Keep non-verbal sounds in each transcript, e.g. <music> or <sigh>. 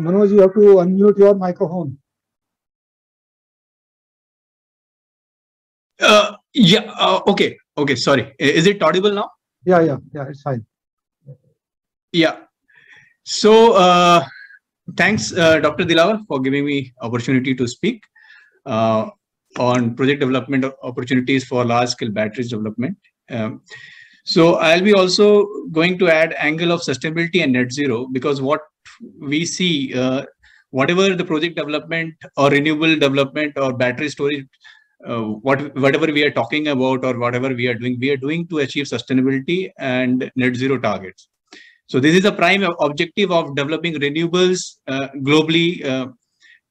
Manoj, you have to unmute your microphone. Uh, yeah, uh, okay, okay, sorry. Is it audible now? Yeah, yeah, yeah, it's fine. Yeah. So, uh, thanks, uh, Dr. Dilawar, for giving me opportunity to speak uh, on project development opportunities for large-scale batteries development. Um, so, I'll be also going to add angle of sustainability and net zero because what we see, uh, whatever the project development or renewable development or battery storage uh, what whatever we are talking about or whatever we are doing we are doing to achieve sustainability and net zero targets. So this is a prime objective of developing renewables uh, globally uh,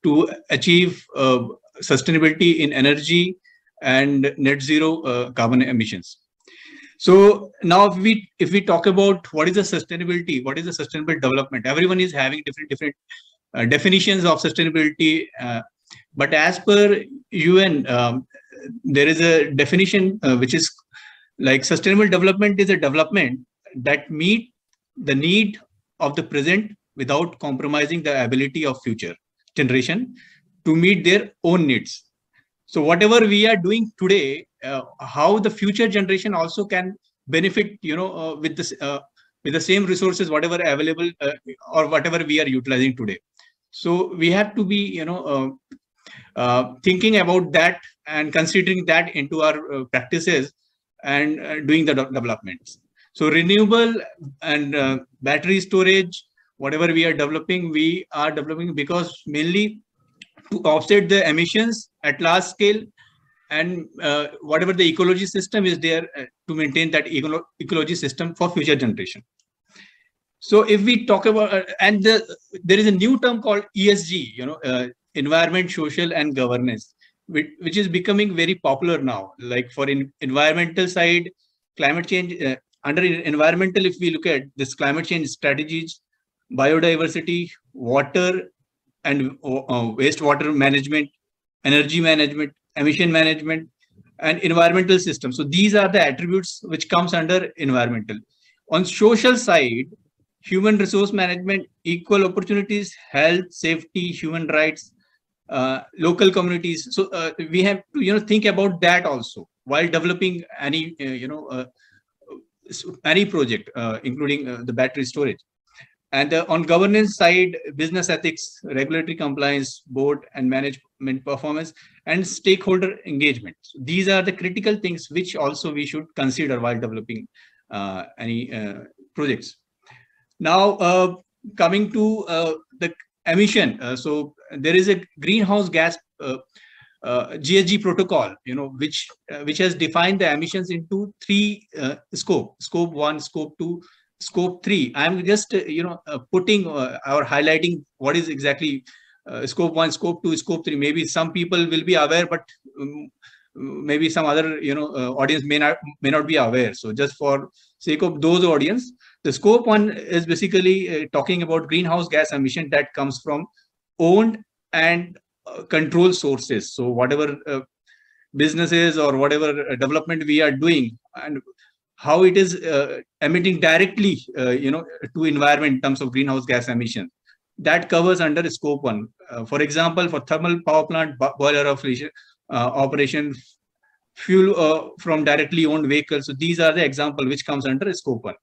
to achieve uh, sustainability in energy and net zero uh, carbon emissions so now if we if we talk about what is the sustainability what is the sustainable development everyone is having different different uh, definitions of sustainability uh, but as per UN, um, there is a definition uh, which is like sustainable development is a development that meet the need of the present without compromising the ability of future generation to meet their own needs. So whatever we are doing today, how the future generation also can benefit, you know, uh, with this uh, with the same resources, whatever available uh, or whatever we are utilizing today. So we have to be, you know, uh, uh, thinking about that and considering that into our uh, practices and uh, doing the de- developments. So renewable and uh, battery storage, whatever we are developing, we are developing because mainly to offset the emissions at large scale and uh, whatever the ecology system is there uh, to maintain that eco- ecology system for future generation. So if we talk about, uh, and the, there is a new term called ESG, you know, uh, environment, social, and governance, which, which is becoming very popular now. Like for in environmental side, climate change. Uh, under environmental, if we look at this climate change strategies, biodiversity, water, and uh, wastewater management, energy management, emission management, and environmental system. So these are the attributes which comes under environmental. On social side, human resource management, equal opportunities, health, safety, human rights, uh, local communities. So uh, we have to you know think about that also while developing any uh, you know uh, any project, uh, including uh, the battery storage. And uh, on governance side, business ethics, regulatory compliance, board and management performance, and stakeholder engagement. So these are the critical things which also we should consider while developing uh, any uh, projects. Now, uh, coming to uh, the emission, uh, so there is a greenhouse gas GHG protocol, you know, which which has defined the emissions into three scope: scope one, scope two, scope three. I'm just uh, you know uh, putting uh, or highlighting what is exactly uh, scope one, scope two, scope three. Maybe some people will be aware, but um, maybe some other you know uh, audience may not may not be aware. So just for sake of those audience, the scope one is basically uh, talking about greenhouse gas emission that comes from owned and control sources. So whatever businesses or whatever development we are doing and how it is uh, emitting directly, uh, you know, to environment in terms of greenhouse gas emission. That covers under scope one. Uh, for example, for thermal power plant boiler operation, uh, operation fuel uh, from directly owned vehicles. So these are the example which comes under scope one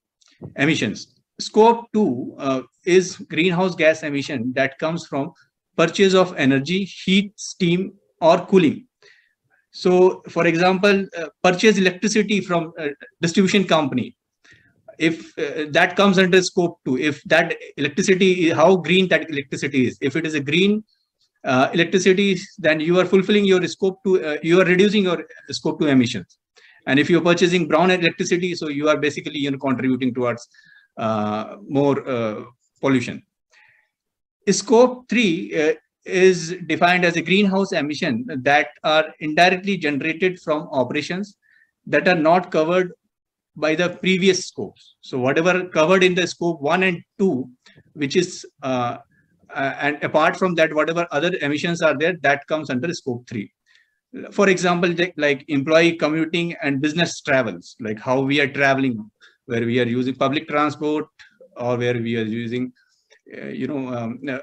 emissions. Scope two uh, is greenhouse gas emission that comes from purchase of energy, heat, steam, or cooling. So, for example, uh, purchase electricity from a distribution company. If uh, that comes under scope two, if that electricity, how green that electricity is, if it is a green uh, electricity, then you are fulfilling your scope two, uh, you are reducing your scope two emissions. And if you're purchasing brown electricity, so you are basically you know contributing towards uh, more uh, pollution. Scope three is defined as a greenhouse emission that are indirectly generated from operations that are not covered by the previous scopes. So whatever covered in the scope one and two, which is uh, uh, and apart from that, whatever other emissions are there, that comes under scope three. For example, like- employee commuting and business travels, like how we are traveling, where we are using public transport or where we are using, uh, you know, um, uh,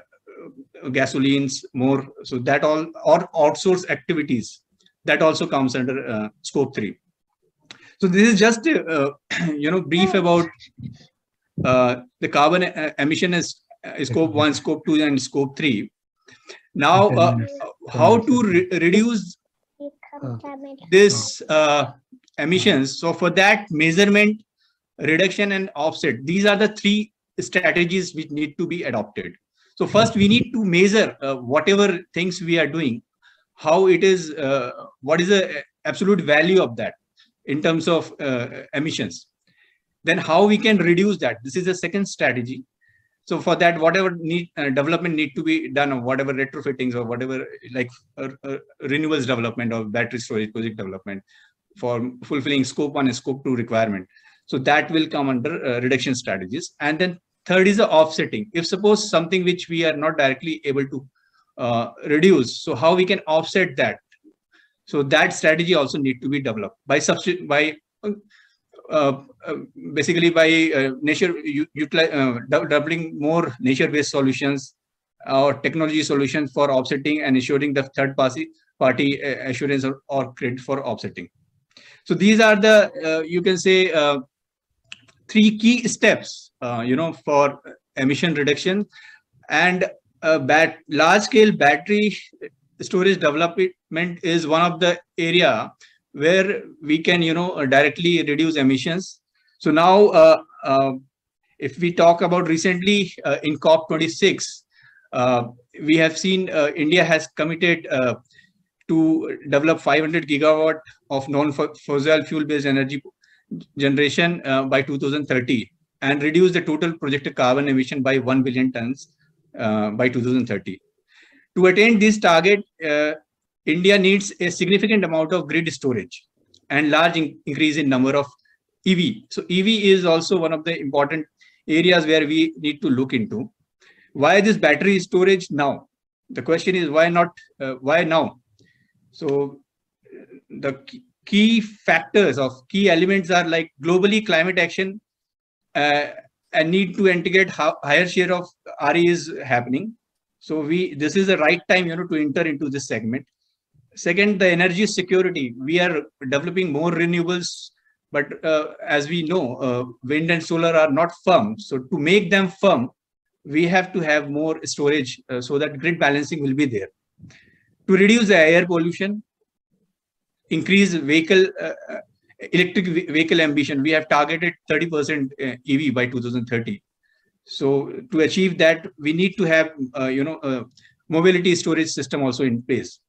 gasolines more. So that all or outsource activities that also comes under uh, scope three. So this is just uh, <clears throat> you know brief about uh, the carbon uh, emission is scope one, scope two, and scope three. Now, uh, how to re reduce this uh, emissions? So for that, measurement, reduction, and offset. These are the three strategies which need to be adopted. So first, we need to measure uh, whatever things we are doing, how it is, uh, what is the absolute value of that in terms of uh, emissions. Then how we can reduce that. This is the second strategy. So for that, whatever need uh, development need to be done, or whatever retrofittings or whatever like uh, uh, renewables development or battery storage project development for fulfilling scope one and scope two requirement. So that will come under uh, reduction strategies. And then third is the offsetting. If suppose something which we are not directly able to uh, reduce, so how we can offset that? So that strategy also need to be developed by by uh, uh, basically by uh, nature utilize, doubling more nature-based solutions or technology solutions for offsetting and ensuring the third party party assurance or, or credit for offsetting. So these are the you can say three key steps you know for emission reduction and uh, bat large scale battery storage development is one of the area where we can you know directly reduce emissions. So now uh, uh, if we talk about recently uh, in cop 26 uh, we have seen uh, india has committed uh, to develop 500 gigawatt of non-fossil fuel based energy generation by 2030 and reduce the total projected carbon emission by 1 billion tons by 2030 to attain this target India needs a significant amount of grid storage and large in increase in number of EV. So EV is also one of the important areas where we need to look into. Why this battery storage now? The question is why not? Uh, why now? So the key factors of key elements are like globally climate action uh, and need to integrate higher share of RE is happening. So we this is the right time you know to enter into this segment Second, the energy security. We are developing more renewables, but uh, as we know, uh, wind and solar are not firm. So to make them firm, we have to have more storage uh, so that grid balancing will be there. To reduce the air pollution, increase vehicle uh, electric vehicle ambition, we have targeted 30% uh, EV by 2030. So to achieve that, we need to have, you know, mobility storage system also in place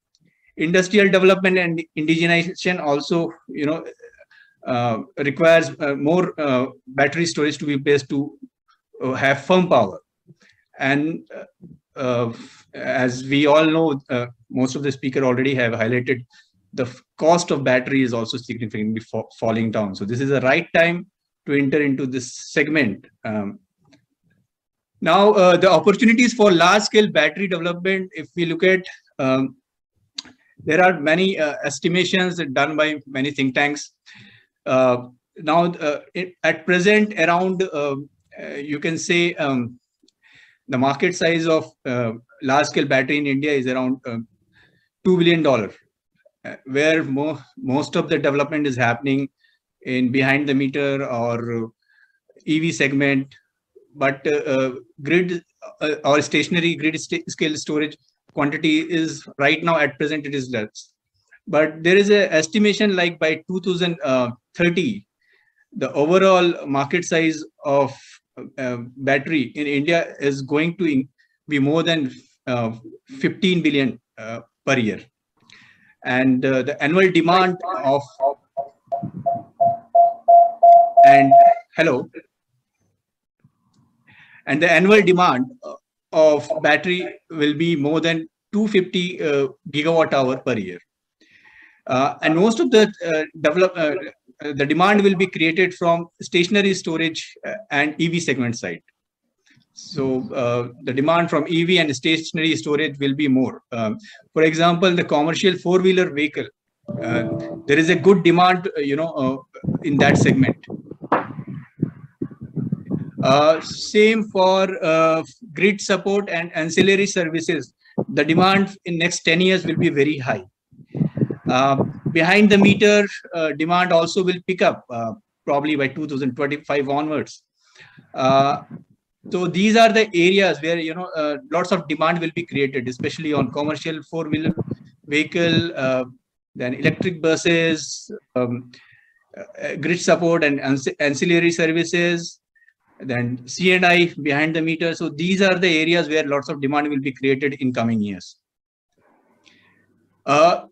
industrial development and indigenization also you know uh, requires uh, more uh, battery storage to be placed to uh, have firm power and uh, uh, as we all know most of the speaker already have highlighted the cost of battery is also significantly fa falling down. So this is the right time to enter into this segment. Um, now the opportunities for large scale battery development if we look at um, there are many uh, estimations done by many think tanks. Uh, now, uh, it, at present, around you can say um, the market size of large-scale battery in India is around two billion dollar, where mo most of the development is happening in behind the meter or EV segment, but uh, grid uh, or stationary grid st scale storage quantity is right now at present it is less. But there is a estimation like by 2030 the overall market size of uh, battery in india is going to be more than uh, 15 billion uh, per year and uh, the annual demand of and hello and the annual demand uh, of battery will be more than 250 uh, gigawatt hour per year. Uh, and most of the uh, develop uh, the demand will be created from stationary storage and EV segment side. So the demand from EV and stationary storage will be more. Um, for example, the commercial four-wheeler vehicle, there is a good demand, you know, in that segment. Uh, same for uh, grid support and ancillary services. The demand in next 10 years will be very high. Uh, behind the meter uh, demand also will pick up uh, probably by 2025 onwards. Uh, so these are the areas where you know uh, lots of demand will be created, especially on commercial four-wheeler vehicle, uh, then electric buses, um, uh, grid support and anci- ancillary services, then C&I behind the meter. So these are the areas where lots of demand will be created in coming years. Uh,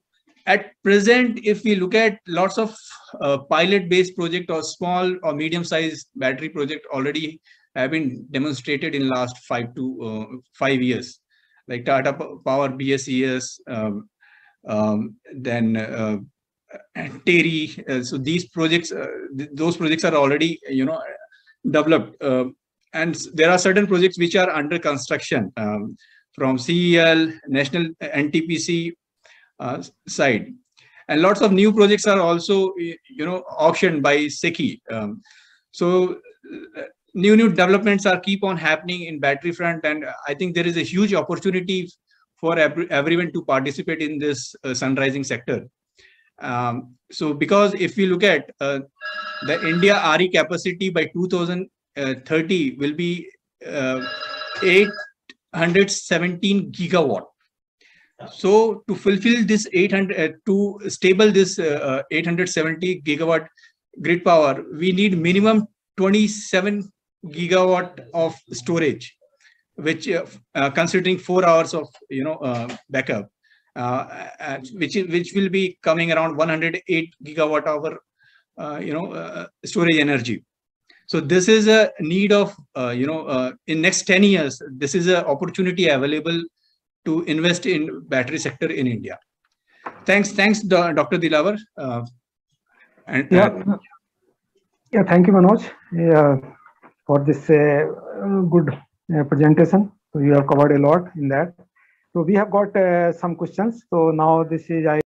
at present, if we look at lots of uh, pilot-based project or small or medium-sized battery project already have been demonstrated in last five to uh, five years, like Tata Power BSES, um, um, then uh, TERI. Uh, so these projects, uh, th- those projects are already you know developed, uh, and there are certain projects which are under construction um, from CEL, National NTPC uh, side, and lots of new projects are also you know auctioned by SECI. Um, so uh, new new developments are keep on happening in battery front, and I think there is a huge opportunity for every, everyone to participate in this uh, sunrising sector. Um, so because if we look at uh, the India RE capacity by 2030 will be uh, 817 gigawatt. So to fulfill this 800, uh, to stable this uh, uh, 870 gigawatt grid power, we need minimum 27 gigawatt of storage, which uh, uh, considering four hours of you know uh, backup, uh, which which will be coming around 108 gigawatt hour, uh, you know, uh, storage energy. So this is a need of uh, you know uh, in next 10 years, this is an opportunity available to invest in battery sector in India. Thanks, thanks, Dr. Dilawar. Uh, and Yeah, yeah, thank you, Manoj, yeah, for this uh, uh, good uh, presentation. So you have covered a lot in that. So we have got some questions. So now this is I